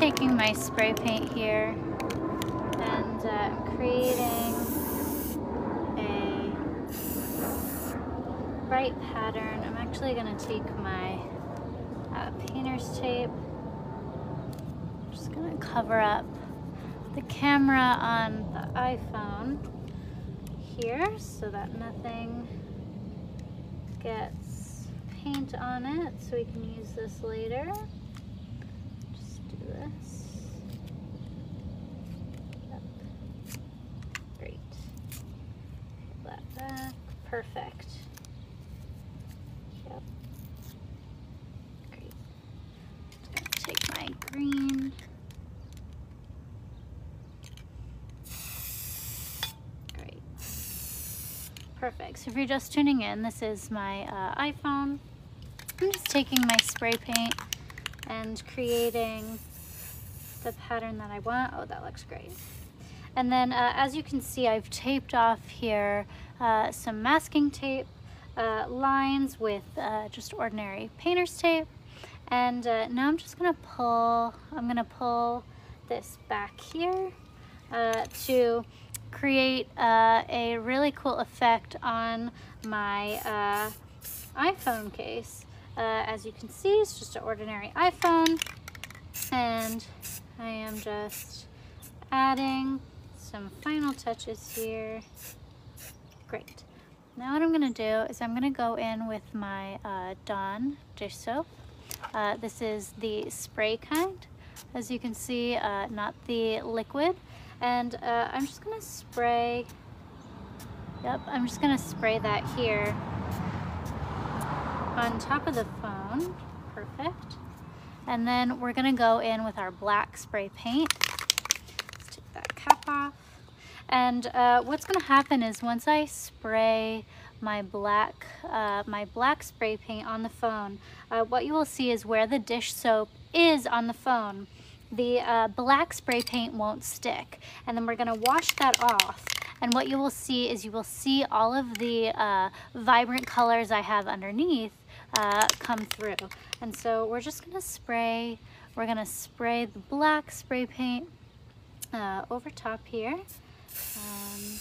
taking my spray paint here and uh, creating a bright pattern. I'm actually gonna take my uh, painter's tape. I'm just gonna cover up the camera on the iPhone here so that nothing gets paint on it so we can use this later. This. Yep. Great. Pull that back. Perfect. Yep. Great. Just gonna take my green. Great. Perfect. So if you're just tuning in, this is my uh, iPhone. I'm just taking my spray paint and creating the pattern that I want. Oh, that looks great. And then uh, as you can see, I've taped off here uh, some masking tape uh, lines with uh, just ordinary painter's tape. And uh, now I'm just gonna pull, I'm gonna pull this back here uh, to create a really cool effect on my iPhone case. As you can see, it's just an ordinary iPhone. And I am just adding some final touches here. Great. Now what I'm gonna do is I'm gonna go in with my uh, Dawn dish soap. Uh, this is the spray kind, as you can see, uh, not the liquid. And uh, I'm just gonna spray, yep, I'm just gonna spray that here on top of the phone. Perfect. And then we're gonna go in with our black spray paint. Let's take that cap off. And uh, what's gonna happen is once I spray my black, uh, my black spray paint on the phone, uh, what you will see is where the dish soap is on the phone, the uh, black spray paint won't stick. And then we're gonna wash that off. And what you will see is you will see all of the uh, vibrant colors I have underneath uh, come through. And so we're just gonna spray, we're gonna spray the black spray paint uh, over top here. And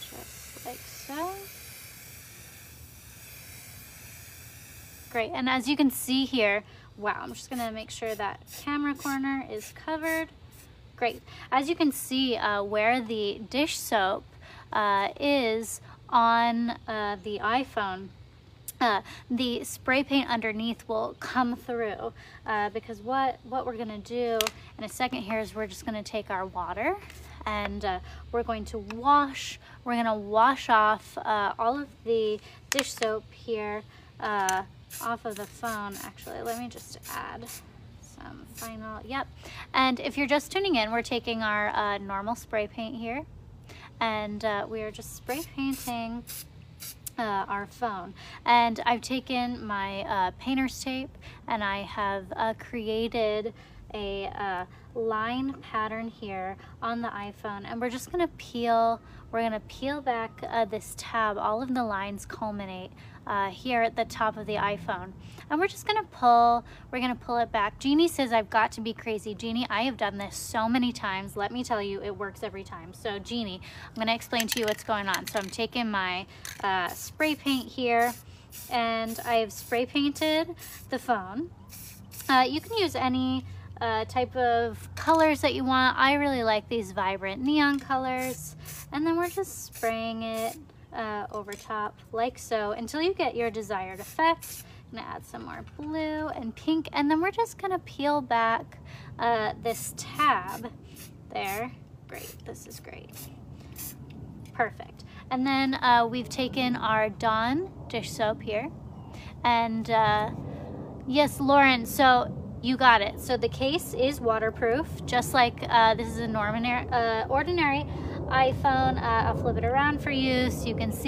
just like so. Great, and as you can see here, wow, I'm just gonna make sure that camera corner is covered. Great, as you can see uh, where the dish soap uh, is on uh, the iPhone, uh, the spray paint underneath will come through uh, because what, what we're gonna do in a second here is we're just gonna take our water and uh, we're going to wash, we're gonna wash off uh, all of the dish soap here uh, off of the phone. Actually, let me just add some final, yep. And if you're just tuning in, we're taking our uh, normal spray paint here and uh, we are just spray painting uh, our phone. And I've taken my uh, painter's tape and I have uh, created a uh, line pattern here on the iPhone and we're just gonna peel we're gonna peel back uh, this tab. All of the lines culminate uh, here at the top of the iPhone. And we're just gonna pull we're gonna pull it back. Jeannie says I've got to be crazy. Jeannie I have done this so many times. Let me tell you it works every time. So Jeannie I'm gonna explain to you what's going on. So I'm taking my uh, spray paint here and I have spray painted the phone. Uh, you can use any uh, type of colors that you want. I really like these vibrant neon colors. And then we're just spraying it uh, over top like so until you get your desired effect. I'm gonna add some more blue and pink and then we're just gonna peel back uh, this tab there. Great, this is great. Perfect. And then uh, we've taken our Dawn dish soap here and uh, yes, Lauren, so you got it. So the case is waterproof, just like uh, this is a ordinary, uh, ordinary iPhone. Uh, I'll flip it around for you so you can see.